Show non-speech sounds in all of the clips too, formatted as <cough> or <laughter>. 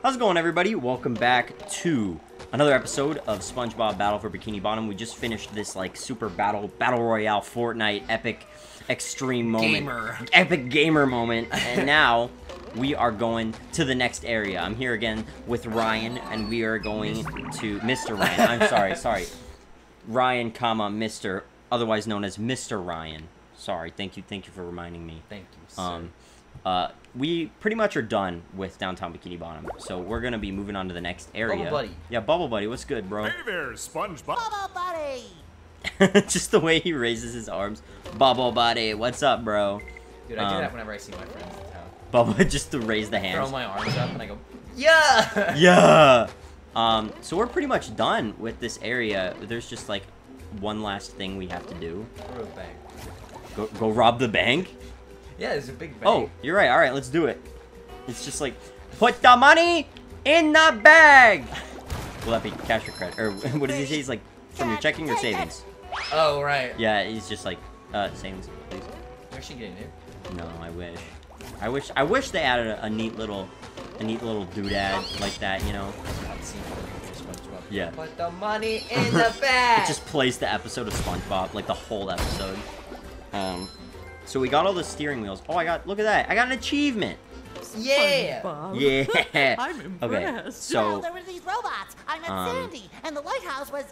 How's it going, everybody? Welcome back to another episode of SpongeBob Battle for Bikini Bottom. We just finished this, like, super battle, battle royale, Fortnite, epic, extreme moment. Gamer. Epic gamer moment. And <laughs> now, we are going to the next area. I'm here again with Ryan, and we are going to... Mr. Ryan. I'm sorry, <laughs> sorry. Ryan, comma, Mr., otherwise known as Mr. Ryan. Sorry, thank you, thank you for reminding me. Thank you, sir. Um, uh, we pretty much are done with downtown Bikini Bottom, so we're gonna be moving on to the next area. Bubble Buddy. Yeah, Bubble Buddy, what's good, bro? Hey there, SpongeBob. Bubble Buddy! <laughs> Just the way he raises his arms. Bubble Buddy, what's up, bro? Dude, I do um, that whenever I see my friends in town. Bubble, <laughs> just to raise the hands. Throw my arms up and I go, yeah! Yeah. <laughs> Um, so we're pretty much done with this area. There's just like one last thing we have to do. Throw a bang. Go, go rob the bank. Yeah, there's a big bang. Oh, you're right. All right, let's do it. It's just like, put the money in the bag. Will that be cash or credit? Or <laughs> what does he say? He's like, from your checking or savings? Oh, right. Yeah, he's just like, uh, savings, please. You're actually getting it. No, I wish. I wish. I wish they added a, a neat little, a neat little doodad like that. You know, I've seen it before, SpongeBob. Yeah. Put the money in the <laughs> bag! it just plays the episode of SpongeBob, like the whole episode. Um, so we got all the steering wheels. Oh, I got. Look at that. I got an achievement. yeah! Yeah. <laughs> I'm Okay. impressed. Well, So there were these robots. I met Um, Sandy, and the lighthouse was.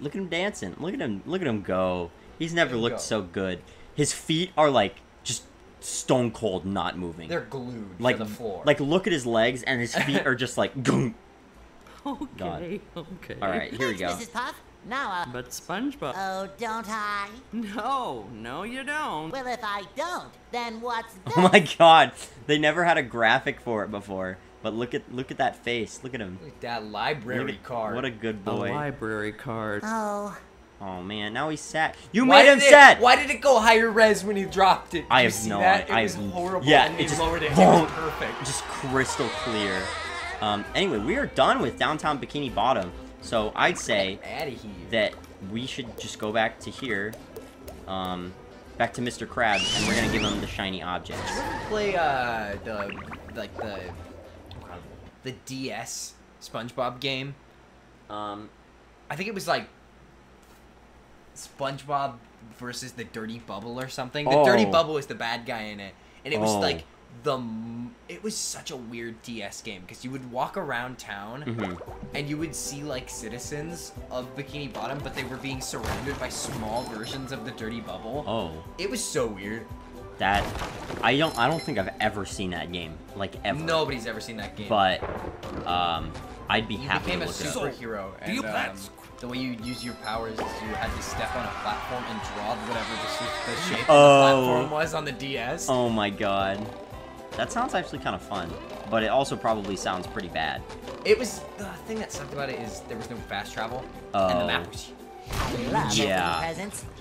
Look at him dancing. Look at him. Look at him go. He's never looked go. so good. His feet are like just stone cold, not moving. They're glued like to the floor. like look at his legs and his feet <laughs> are just like. Gung. <laughs> Okay, okay. All right, here we Thanks, go. Mrs. Puff. Now, uh. But SpongeBob. Oh, don't I? no, no, you don't. Well, if I don't, then what's this? Oh my god, they never had a graphic for it before. But look at look at that face. Look at him. Look at that library at- card. What a good boy. A library card. Oh, Oh man, now he's sad. You Why made him it- sad. Why did it go higher res when he dropped it? Did I have no that? idea. It I was have- horrible. yeah, and it just lowered it. It boom. was perfect. just crystal clear. Um, anyway, we are done with downtown Bikini Bottom. So I'd say that we should just go back to here, um, back to Mr. Krabs, and we're gonna give him the shiny objects. Did you ever play uh the like the the DS SpongeBob game? Um, I think it was like SpongeBob versus the Dirty Bubble or something. The Dirty Oh. Bubble is the bad guy in it, and it was Oh. like the it was such a weird DS game because you would walk around town mhm. and you would see like citizens of Bikini Bottom, but they were being surrounded by small versions of the Dirty Bubble. oh, It was so weird. that I don't I don't think I've ever seen that game like ever. Nobody's ever seen that game. But um, I'd be You happy became to a look it up. superhero, do you and um, the way you use your powers is you had to step on a platform and draw whatever the, the shape Oh. of the platform was on the DS. Oh my god. That sounds actually kind of fun, but it also probably sounds pretty bad. It was the thing that sucked about it is there was no fast travel, oh. and the Oh. map was I Yeah.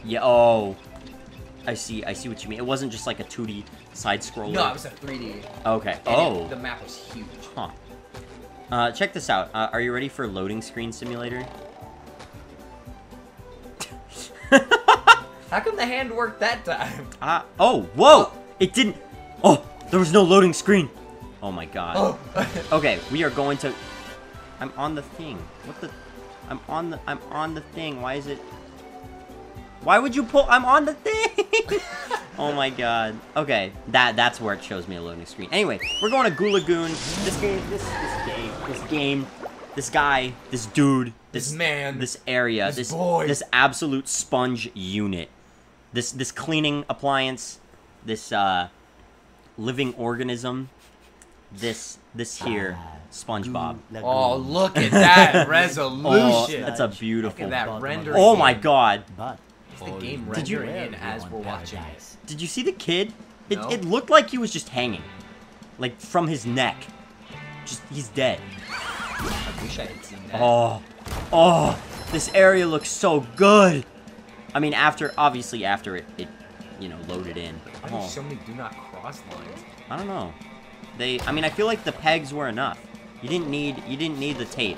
Yeah. Oh, I see. I see what you mean. It wasn't just like a 2D side scroller. no, it was a 3D. Okay. and Oh. it- the map was huge. Huh. Uh, check this out. Uh, are you ready for loading screen simulator? <laughs> How come the hand worked that time? Ah. oh. Whoa! It didn't. Oh, there was no loading screen. Oh my god. Oh, <laughs> Okay, we are going to. I'm on the thing. What the? I'm on the. I'm on the thing. Why is it? Why would you pull? I'm on the thing. <laughs> oh my god. Okay, that that's where it shows me a loading screen. Anyway, we're going to Goo Lagoon. This game. This this game. This game. This guy. This dude. This man, This area. this This boy. This absolute sponge unit. This this cleaning appliance. This uh, living organism. This this here. SpongeBob. oh look at that <laughs> Oh, resolution. that's a beautiful. Look at that rendering. Oh my god. But It's the game Did you- in as we're watching it. Did you see the kid? It, No. it looked like he was just hanging. Like from his neck. Just he's dead. I wish I had seen that. Oh. Oh. This area looks so good. I mean after obviously after it it you know loaded in. Why do Oh, so many do not cross lines? I don't know. They I mean I feel like the pegs were enough. You didn't need you didn't need the tape.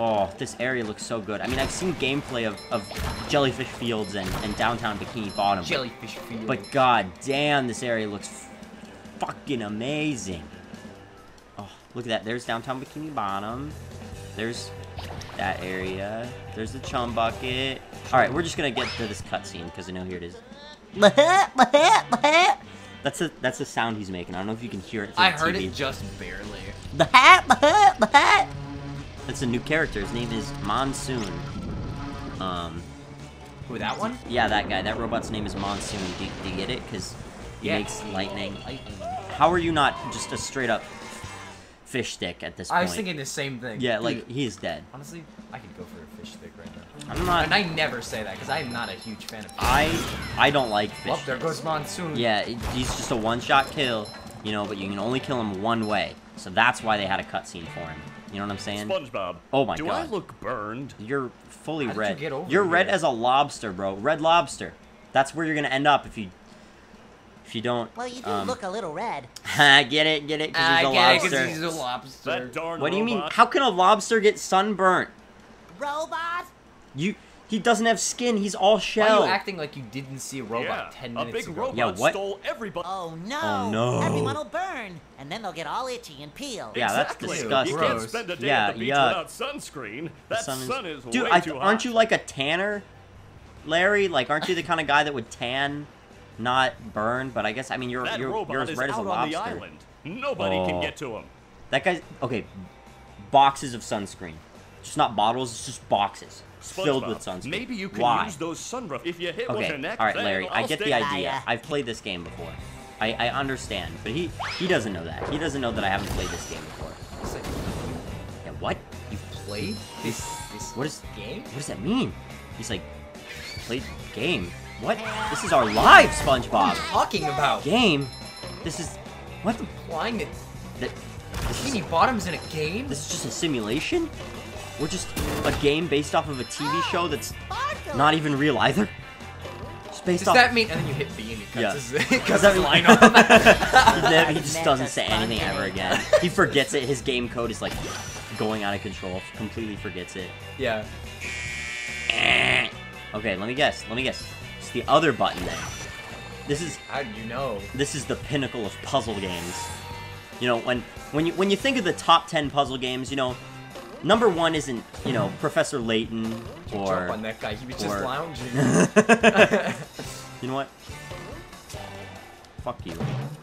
Oh, this area looks so good. I mean, I've seen gameplay of, of Jellyfish Fields and, and downtown Bikini Bottom. but- Jellyfish field. But god damn, this area looks fucking amazing. Oh, Look at that. There's downtown Bikini Bottom. There's that area. There's the chum bucket. All right, we're just gonna get to this cutscene because I know here it is. That's the that's the sound he's making. I don't know if you can hear it. I the heard TV. it just barely. The hat. The hat. That's a new character. His name is Monsoon. Um, Who, that one? yeah, that guy. That robot's name is Monsoon. Do, do you get it? Because he Yeah. makes lightning. Lightning. How are you not just a straight up fish stick at this point? I was thinking the same thing. Yeah, like Dude, he is dead. honestly, I could go for I'm not. And I never say that because I'm not a huge fan of. I I don't like fish. Well, there goes monsoon. Yeah, it- he's just a one-shot kill, you know, but you can only kill him one way. So that's why they had a cutscene for him. You know what I'm saying? SpongeBob. Oh my do god. Do I look burned? You're fully How did you red. get over You're red as a lobster, bro. Red lobster. That's where you're gonna end up if you if you don't. Well, you do um, look a little red. <laughs> get it, get it, because I he's a get it lobster. 'cause he's a lobster. That darn what do you mean? How can a lobster get sunburnt? Robot? You he doesn't have skin. He's all Why shell. are you acting like you didn't see a robot yeah, 10 a big ago? robot Yeah, what? stole everybody. Oh no! Oh, no. Everyone will burn, and then they'll get all itchy and peel. Yeah, that's exactly. disgusting. You can't spend a day Yeah, at the beach yuck. without sunscreen. That sun sun is, is, dude. way I, too hot. aren't you like a tanner, Larry? Like, aren't you the kind of guy that would tan, not burn? But I guess I mean you're That you're, robot you're as is red as a out on the lobster. island. Nobody Oh. can get to him. That guy's okay. Boxes of sunscreen, just not bottles. It's just boxes filled with SpongeBob, sunscreen. Maybe you can Why? use those sunroof if you hit with Okay, your neck. all right, Larry. I I'll get the idea. Liar. I've played this game before. I, I understand, but he he doesn't know that. He doesn't know that I haven't played this game before. Yeah, what? you played this this What is game? what does that mean? He's like, played game. What? This is our live SpongeBob Talking about game. This is what? implying that That this is, Bikini Bottom's in a game? this is just a simulation. We're just a game based off of a TV oh, show that's not even real either. Just based Does off. that mean? And then you hit B and it Yeah. cuts his, <laughs> it cuts that his mean- line <laughs> off. he, never- he just doesn't say anything ever again. <laughs> He forgets it. His game code is like going out of control. Completely forgets it. yeah. Okay, let me guess. Let me guess. It's the other button then. This is How do you know? this is the pinnacle of puzzle games. You know, when when you when you think of the top ten puzzle games, you know, number one isn't you know Professor Layton or Jump or on that guy. He was just lounging. <laughs> you know what? Fuck you.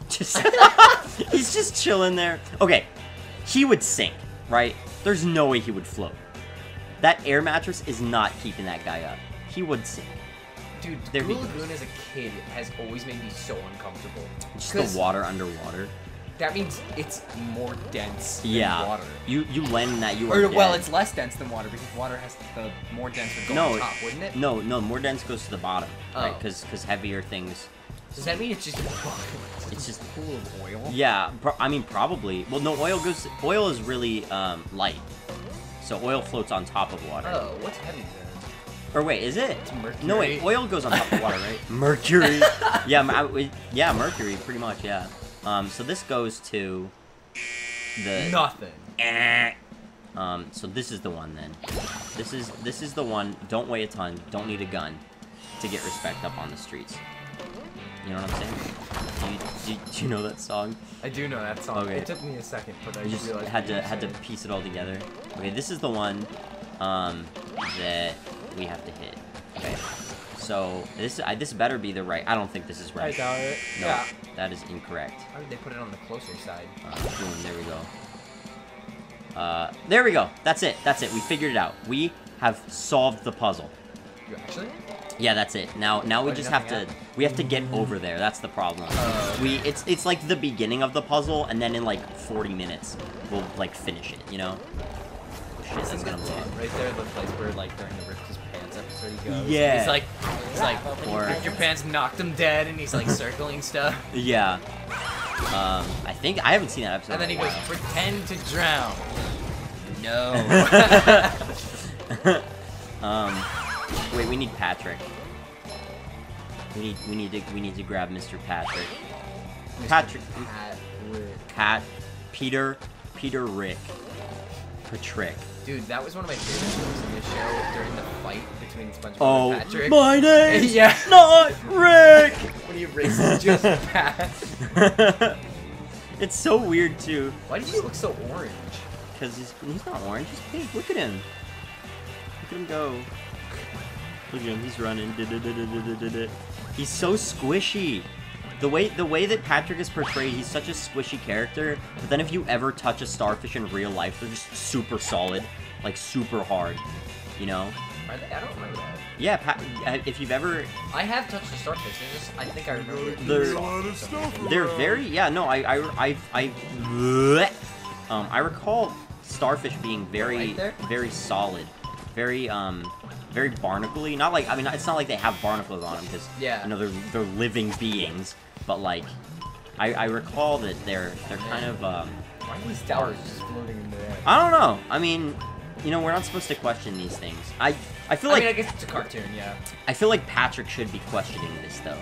Just <laughs> he's just chilling there. Okay, he would sink, right? There's no way he would float. That air mattress is not keeping that guy up. He would sink. Dude, There he Blue. Lagoon as a kid has always made me so uncomfortable. Just the water underwater. That means it's more dense than Yeah. water. You you land in that you are Or, well, it's less dense than water because water has the more dense would go No, on top, wouldn't it? No, no, more dense goes to the bottom, right? Oh. Because heavier things. Does that mean it's just <laughs> It's just- a pool of oil? Yeah, pro- I mean probably. Well, no, oil goes. Oil is really um, light, so oil floats on top of water. Oh, what's heavy then? Or wait, is it? It's mercury. No, wait, oil goes on top of water, right? <laughs> mercury. <laughs> yeah, m- I- we- yeah, mercury, pretty much. Yeah. Um, so this goes to the. Nothing. Eh. Um, so this is the one then. This is this is the one. Don't weigh a ton. Don't need a gun to get respect up on the streets. You know what I'm saying? Do you, do do you know that song? I do know that song. Okay. It took me a second, but I I just realized had to had to piece it all together. Okay, this is the one um, that we have to hit. Okay, so this I, this better be the right. I don't think this is right. I right. doubt it. No, Yeah. that is incorrect. How did they put it on the closer side? Uh, boom, there we go. Uh, there we go. That's it. That's it. We figured it out. We have solved the puzzle. You actually? Yeah, that's it. Now, now we Why just have to nothing we have to get over there. That's the problem. Oh, We it's it's like the beginning of the puzzle, and then in like 40 minutes we'll like finish it. You know? Oh, shit, that's gonna blow. Right there, the place where like during the Rip His Pants episode he goes. Yeah. He's like, he's like, Or- Your Pants knocked him dead, and he's like circling stuff. Yeah. Um, I think I haven't seen that episode. And then he goes, pretend to drown. No. <laughs> um, wait, we need Patrick. We need we need to we need to grab Mr. Patrick. Patrick, Patrick. Pat, Peter, Peter, Rick, Patrick. Dude, that was one of my favorite moves in the show during the fight between SpongeBob Oh, and Patrick. my <laughs> name's Yeah. not Rick. <laughs> When he races just past. it's so weird too, Why does he look so orange? because he's, he's not orange, he's pink. Look at him. Look at him go. Look at him, he's running. He's so squishy. The way the way that Patrick is portrayed, he's such a squishy character. But then if you ever touch a starfish in real life, they're just super solid, like super hard. You know? Are they? I don't remember that. Yeah, pa- uh, if you've ever I have touched a starfish. I just I think I remember. it. They're- They're very yeah no I I I, I um I recall starfish being very Right very solid, very um very barnacle-y. Not like I mean it's not like they have barnacles on them because Yeah. you know they're they're living beings, but like I I recall that they're they're kind of um Why are these towers just floating in the air? I don't know I mean you know we're not supposed to question these things. I I feel I like mean, I guess it's a cartoon, yeah. I feel like Patrick should be questioning this though.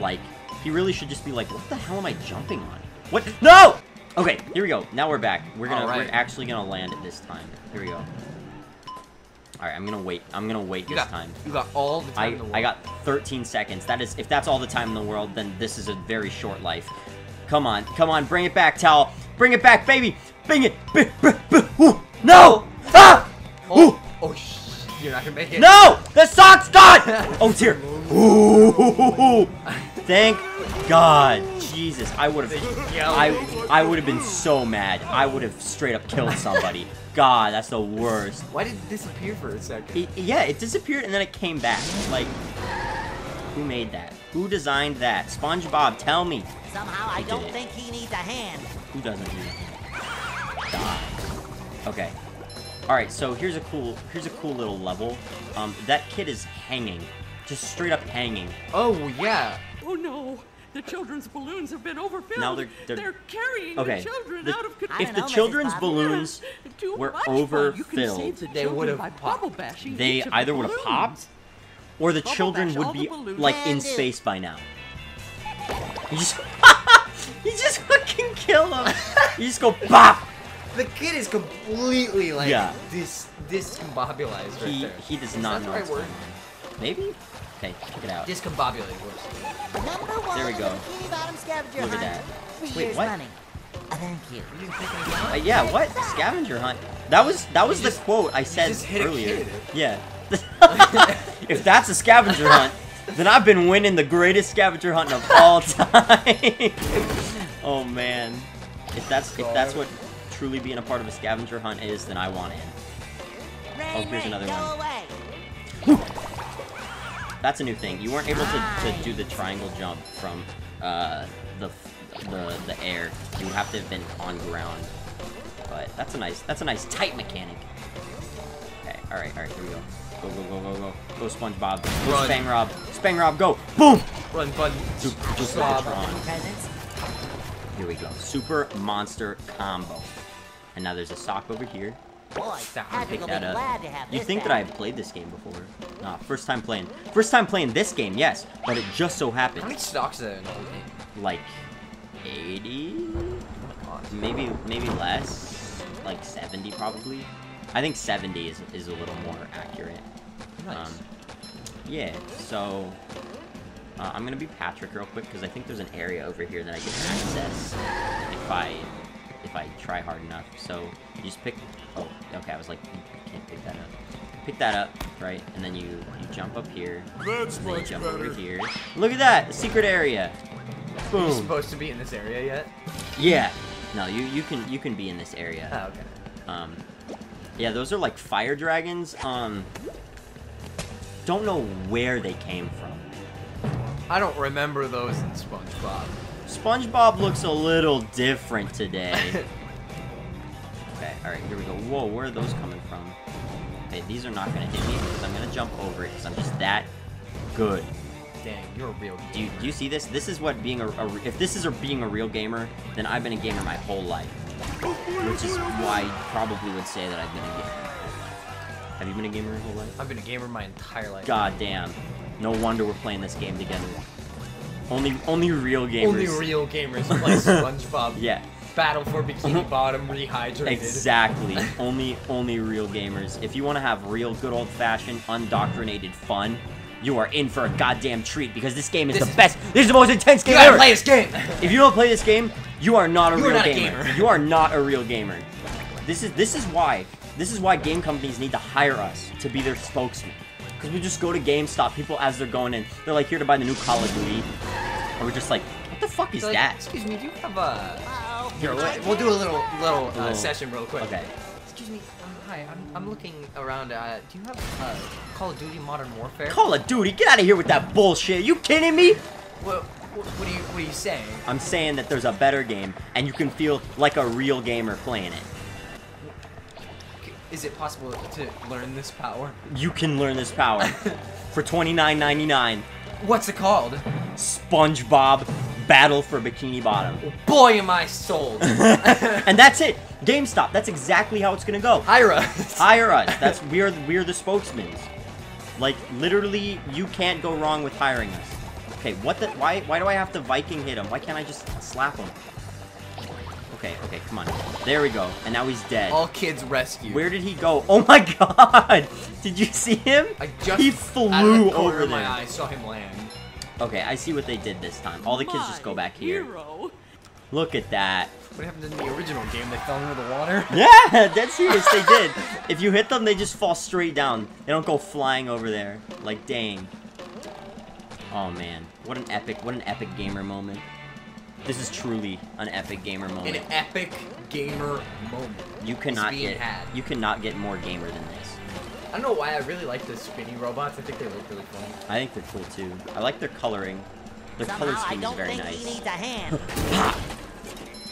Like, he really should just be like, "What the hell am I jumping on? What? No!" Okay, here we go. Now we're back. We're gonna Alright. we're actually gonna land it this time. Here we go. All right, I'm gonna wait. I'm gonna wait You this got time. you got all the time I in the world. I got 13 seconds. That is, if that's all the time in the world, then this is a very short life. Come on, come on, bring it back, Towel. Bring it back, baby. Bring it. B- b- b- ooh. No! Ah! Oh, oh sh! You're not gonna make it. No! The sock's gone! <laughs> oh dear. Ooh. Thank God. Jesus, I would have <laughs> I I would have been so mad. I would have straight up killed somebody. God, that's the worst. Why did it disappear for a second? It, yeah, it disappeared and then it came back. Like who made that? Who designed that? SpongeBob, tell me. Somehow I don't it. think he needs a hand. Who doesn't need it? Die. Okay. Alright, so here's a cool here's a cool little level. Um that kid is hanging. Just straight up hanging. Oh yeah. Oh no! The children's balloons have been overfilled. Now they're- they're- carrying Okay, the children the- out of control. If the know, children's balloons Too were much. You can overfilled. save the They would've popped. they each of the either would have popped or the Bubble children would be like in And space by now. You just <laughs> You just fucking kill him. you just go bop. The kid is completely like Yeah. dis discombobulized right He there. he does Is not that know the right what's word? going on. Maybe? Okay, check it out. Discombobulated. Whoops. Number one There we go. the Bikini Bottom scavenger Look at that. Wait, years what? running. Uh, thank you. You didn't pick anything Uh, yeah, what? Scavenger hunt. That was that was You the just- quote I said just hit a earlier. kid. Yeah. <laughs> if that's a scavenger hunt, then I've been winning the greatest scavenger hunt of all time. <laughs> oh man. If that's if that's what truly being a part of a scavenger hunt is, then I want in. Oh, here's another one. That's a new thing. You weren't able to, to do the triangle jump from uh, the the the air. You would have to have been on ground. But that's a nice that's a nice tight mechanic. Okay, all right, all right. Here we go. Go go go go go go SpongeBob. Go Run. Spang Rob. Spang Rob. Go. Boom. Run button. Super, super Tron. Here we go. Super monster combo. And now there's a sock over here. Boy, Patrick Pick will be that up. glad to have You this think that. I've played this game before? Nah, first time playing. First time playing this game, yes. But it just so happened. How many stocks are there in the whole game? Like 80? Maybe maybe less. Like 70 probably. I think 70 is, is a little more accurate. Nice. Um, yeah, so uh, I'm gonna be Patrick real quick because I think there's an area over here that I can access if I if I try hard enough. So you just pick. Okay. I was like, you can't pick that up. Pick that up, right? And then you you jump up here. That's and then you much jump better. over here. Look at that, secret area. Are you supposed to be in this area yet? Yeah. No, you you can you can be in this area. Oh, okay. Um, yeah, those are like fire dragons. Um, don't know where they came from. I don't remember those in SpongeBob. SpongeBob looks a little different today. <laughs> alright, here we go. Whoa, where are those coming from? Okay, these are not gonna hit me because I'm gonna jump over it because I'm just that good. Dang, you're a real Do you, do you see this? This is what being a, a if this is a being a real gamer, then I've been a gamer my whole life. Which is why I probably would say that I've been a gamer my whole life. Have you been a gamer your whole life? I've been a gamer my entire life. God damn. No wonder we're playing this game together. Only only real gamers. Only real gamers play <laughs> SpongeBob. Yeah, Battle for Bikini mhm. Bottom rehydrated. exactly. <laughs> only only real gamers. If you want to have real good old fashioned undoctrinated fun, you are in for a goddamn treat because this game is This the is- best. This is the most intense You game gotta ever. play this game. If you don't play this game, you are not a You are real not a gamer. gamer. You are not a real gamer. This is this is why this is why game companies need to hire us to be their spokesman. Because we just go to GameStop, people as they're going in, they're like here to buy the new Call of Duty, and we're just like, what the fuck is Like, that? Excuse me, do you have a? Here, we'll, we'll do a little little, uh, Little- session real quick. Okay. Excuse me. Um, hi, I'm, I'm looking around. Uh, do you have uh, Call of Duty Modern Warfare? Call of Duty, get out of here with that bullshit. You kidding me? What, what, what are you What are you saying? I'm saying that there's a better game, and you can feel like a real gamer playing it. Is it possible to learn this power? You can learn this power <laughs> for $29.99. What's it called? SpongeBob Battle for Bikini Bottom. Boy, am I sold. <laughs> and that's it. GameStop. That's exactly how it's gonna go. Hire us. Hire us. That's we're we're the spokesmen. Like literally, you can't go wrong with hiring us. Okay, what the? Why why do I have to Viking hit him? Why can't I just slap him? Okay, okay, come on. There we go. And now he's dead. All kids rescued. Where did he go? <laughs> Oh my <laughs> god! Did you see him? I just he flew over of my there. eye saw him land. Okay, I see what they did this time. All the kids just go back here. Hero. Look at that. What happened in the original game? They fell into the water. <laughs> Yeah, dead serious, they did. If you hit them, they just fall straight down. They don't go flying over there. Like, dang. Oh, man. What an epic, what an epic gamer moment. This is truly an epic gamer moment. An epic gamer moment. You cannot get, had. you cannot get more gamer than this. I don't know why I really like the spinning robots. I think they look really funny. I think they're cool, too. I like their coloring. Their color Somehow I scheme is don't very think nice. he needs a hand. <laughs>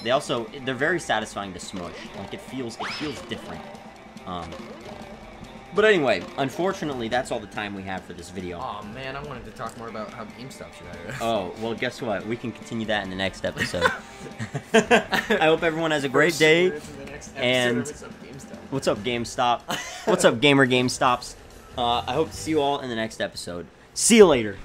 They also they're very satisfying to smush. Like it feels it feels different. Um But anyway, unfortunately that's all the time we have for this video. Oh man, I wanted to talk more about how GameStop should hire us. Oh, well guess what? We can continue that in the next episode. <laughs> <laughs> I hope everyone has a great day. and- What's up GameStop? <laughs> What's up gamer GameStops? Uh, I hope to see you all in the next episode. See you later.